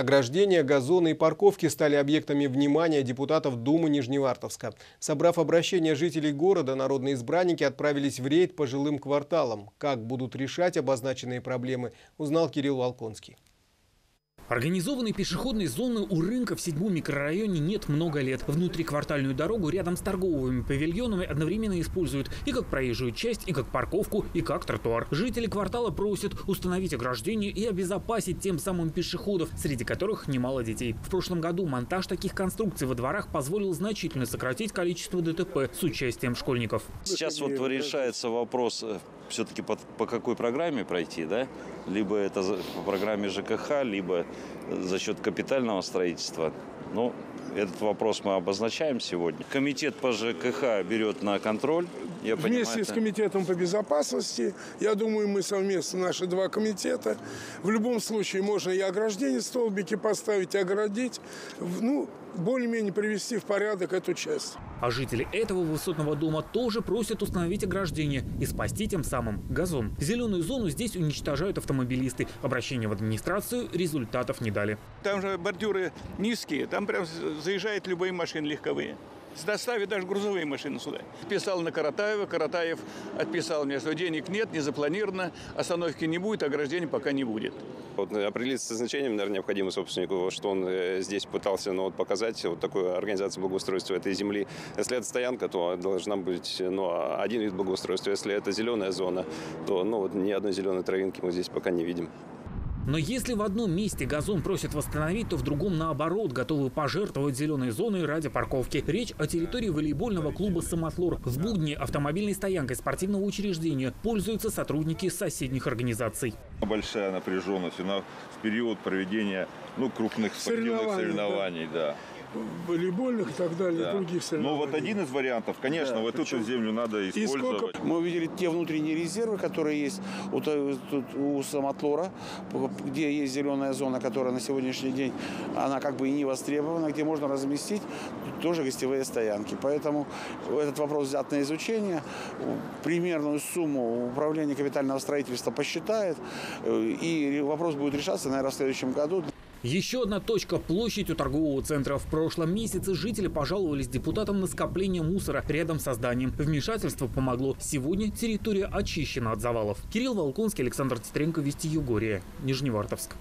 Ограждения, газоны и парковки стали объектами внимания депутатов Думы Нижневартовска. Собрав обращение жителей города, народные избранники отправились в рейд по жилым кварталам. Как будут решать обозначенные проблемы, узнал Кирилл Волконский. Организованной пешеходной зоны у рынка в седьмом микрорайоне нет много лет. Внутриквартальную дорогу рядом с торговыми павильонами одновременно используют и как проезжую часть, и как парковку, и как тротуар. Жители квартала просят установить ограждение и обезопасить тем самым пешеходов, среди которых немало детей. В прошлом году монтаж таких конструкций во дворах позволил значительно сократить количество ДТП с участием школьников. Сейчас вот решается вопрос э, все-таки по, по какой программе пройти, да? Либо это по программе ЖКХ, либо за счет капитального строительства. Ну, этот вопрос мы обозначаем сегодня. Комитет по ЖКХ берет на контроль. Я Вместе понимаю, с комитетом по безопасности, я думаю, мы совместно, наши два комитета. В любом случае можно и ограждение, столбики поставить, оградить. Ну, более-менее привести в порядок эту часть. А жители этого высотного дома тоже просят установить ограждение и спасти тем самым газон. Зеленую зону здесь уничтожают автомобилисты. Обращение в администрацию результатов не дали. Там же бордюры низкие, там прям заезжают любые машины легковые доставить даже грузовые машины сюда. Писал на Каратаева, Каратаев отписал мне, что денег нет, не запланировано, остановки не будет, ограждения пока не будет. Вот э, определиться со значением, наверное, необходимо собственнику, что он э, здесь пытался ну, вот, показать вот такую организацию благоустройства этой земли. Если это стоянка, то должна быть ну, один вид благоустройства. Если это зеленая зона, то ну, вот, ни одной зеленой травинки мы здесь пока не видим. Но если в одном месте газон просят восстановить, то в другом наоборот готовы пожертвовать зеленой зоной ради парковки. Речь о территории волейбольного клуба «Самотлор». В Будни автомобильной стоянкой спортивного учреждения пользуются сотрудники соседних организаций. Большая напряженность в период проведения ну, крупных спортивных соревнований, соревнований да волейбольных и так далее, да. других соревнований. Ну вот один из вариантов, конечно, да, вот причем... эту землю надо использовать. Сколько... Мы увидели те внутренние резервы, которые есть у, у Самотлора, где есть зеленая зона, которая на сегодняшний день, она как бы и не востребована, где можно разместить тоже гостевые стоянки. Поэтому этот вопрос взят на изучение. Примерную сумму управление капитального строительства посчитает, э, и вопрос будет решаться, наверное, в следующем году. Еще одна точка – площадь у торгового центра. В прошлом месяце жители пожаловались депутатам на скопление мусора рядом со зданием. Вмешательство помогло. Сегодня территория очищена от завалов. Кирилл Волконский, Александр Титренко, Вести Югория, Нижневартовск.